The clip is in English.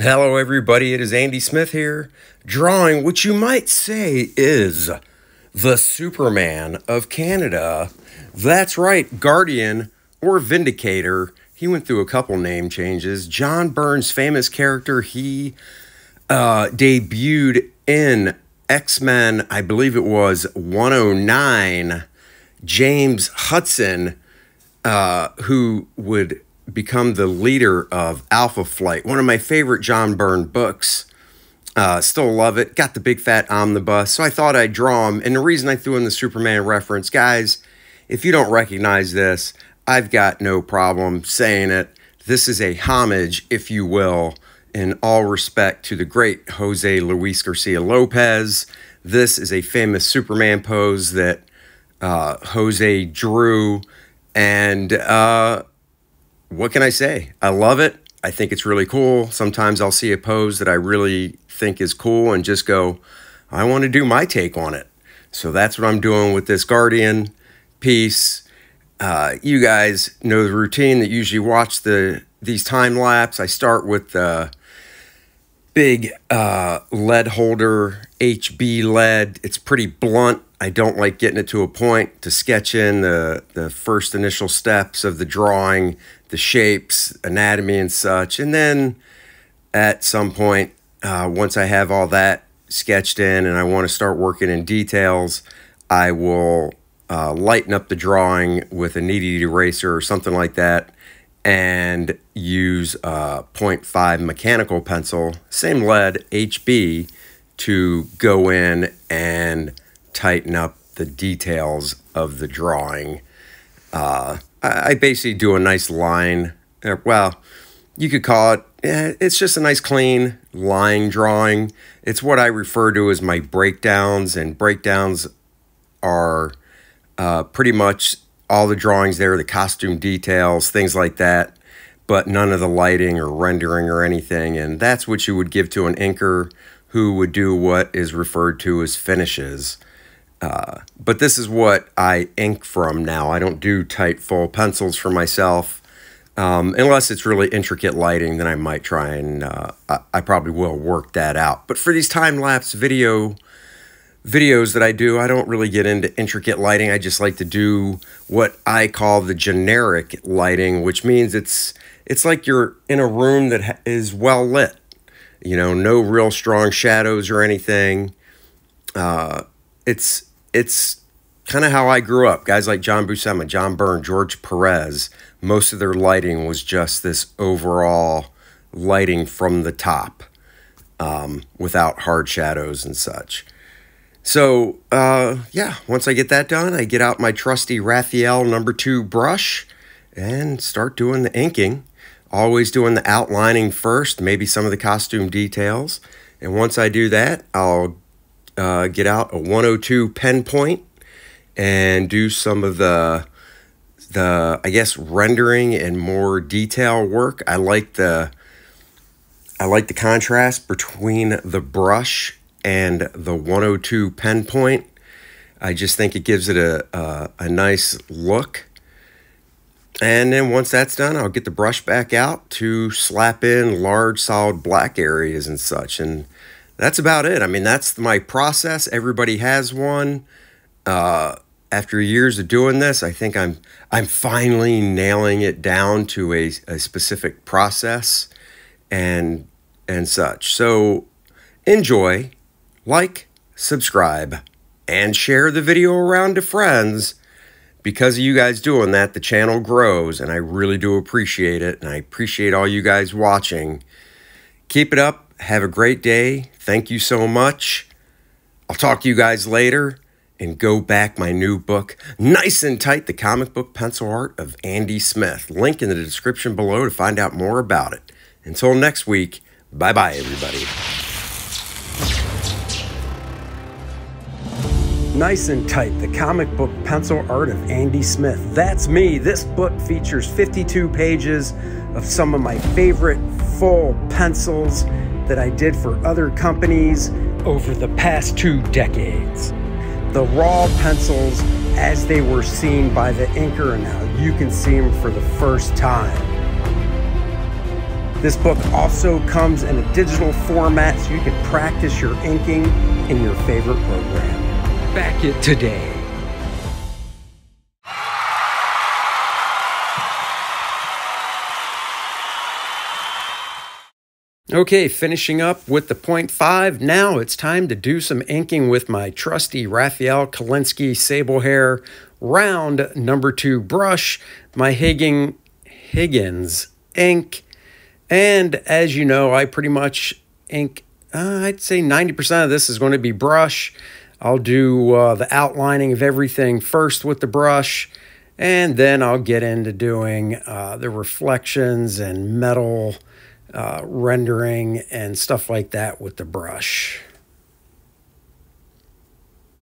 Hello, everybody. It is Andy Smith here, drawing what you might say is the Superman of Canada. That's right, Guardian or Vindicator. He went through a couple name changes. John Byrne's famous character, he uh, debuted in X Men, I believe it was 109. James Hudson, uh, who would become the leader of Alpha Flight, one of my favorite John Byrne books. Uh, still love it. Got the big fat omnibus, so I thought I'd draw him. And the reason I threw in the Superman reference, guys, if you don't recognize this, I've got no problem saying it. This is a homage, if you will, in all respect to the great Jose Luis Garcia Lopez. This is a famous Superman pose that uh, Jose drew, and uh, what can I say? I love it. I think it's really cool. Sometimes I'll see a pose that I really think is cool and just go, I want to do my take on it. So that's what I'm doing with this Guardian piece. Uh, you guys know the routine that usually watch the these time lapse. I start with the big uh, lead holder HB lead. It's pretty blunt. I don't like getting it to a point to sketch in the, the first initial steps of the drawing, the shapes, anatomy, and such. And then at some point, uh, once I have all that sketched in and I want to start working in details, I will uh, lighten up the drawing with a kneaded eraser or something like that and use a 0.5 mechanical pencil, same lead, HB, to go in and tighten up the details of the drawing. Uh, I basically do a nice line. Uh, well, you could call it, eh, it's just a nice clean line drawing. It's what I refer to as my breakdowns, and breakdowns are uh, pretty much all the drawings there, the costume details, things like that, but none of the lighting or rendering or anything. And that's what you would give to an inker who would do what is referred to as finishes. Uh, but this is what I ink from now. I don't do tight full pencils for myself. Um, unless it's really intricate lighting, then I might try and uh, I, I, probably will work that out. But for these time lapse video videos that I do, I don't really get into intricate lighting. I just like to do what I call the generic lighting, which means it's it's like you're in a room that is well lit. You know, no real strong shadows or anything. Uh, it's it's kind of how I grew up. Guys like John Buscema, John Byrne, George Perez, most of their lighting was just this overall lighting from the top um, without hard shadows and such. So, uh, yeah, once I get that done, I get out my trusty Raphael number two brush and start doing the inking. Always doing the outlining first, maybe some of the costume details. And once I do that, I'll uh, get out a 102 pen point and do some of the the I guess rendering and more detail work. I like the I like the contrast between the brush and the 102 pen point. I just think it gives it a, a, a nice look. And then once that's done, I'll get the brush back out to slap in large solid black areas and such. And that's about it. I mean, that's my process. Everybody has one. Uh, after years of doing this, I think I'm I'm finally nailing it down to a, a specific process and and such. So enjoy, like, subscribe, and share the video around to friends. Because of you guys doing that, the channel grows, and I really do appreciate it. And I appreciate all you guys watching. Keep it up have a great day. Thank you so much. I'll talk to you guys later and go back my new book, Nice and Tight, the comic book pencil art of Andy Smith. Link in the description below to find out more about it. Until next week, bye bye, everybody. Nice and Tight, the comic book pencil art of Andy Smith. That's me. This book features 52 pages of some of my favorite full pencils that I did for other companies over the past two decades. The raw pencils as they were seen by the inker, and now you can see them for the first time. This book also comes in a digital format so you can practice your inking in your favorite program. Back it today. Okay, finishing up with the point five. Now it's time to do some inking with my trusty Raphael Kolinsky Sable Hair round number two brush, my Higgin, Higgins ink. And as you know, I pretty much ink, uh, I'd say 90% of this is going to be brush. I'll do uh, the outlining of everything first with the brush, and then I'll get into doing uh, the reflections and metal uh, rendering and stuff like that with the brush.